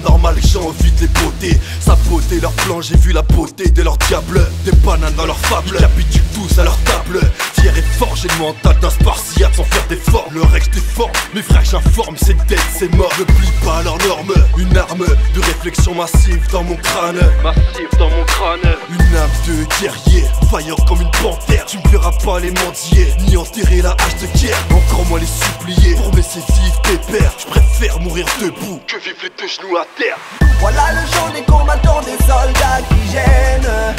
paranormal, j'ai envie de les beautés. Saboter leur plan, j'ai vu la beauté de leur diable. Des bananes dans leur fable, ils capitulent tous à leur table. Fier et fort, j'ai le mental d'un spartiate sans faire d'effort. Le reste est fort, mes frères j'informe, c'est dead, c'est mort. Ne plie pas leurs normes, une arme de réflexion massive dans mon crâne. Massif dans mon crâne. Une âme de guerrier, fire comme une panthère. Tu me verras pas les mendier, ni enterrer la hache de guerre. Encore moins les supplier pour me laisser vivre tes pères. Je préfère mourir debout que vivre les deux genoux à terre. Voilà le jour des combattants, des soldats qui gênent.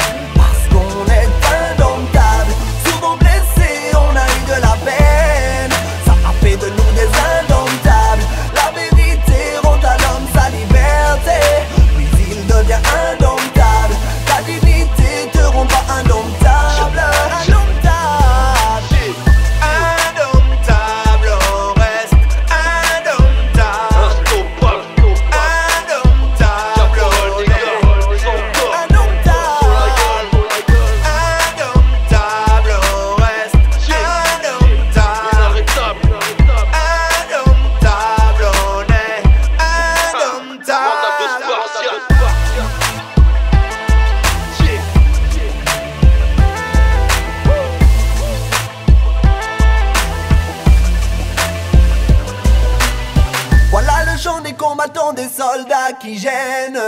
Voilà le chant des combattants, des soldats qui gênent.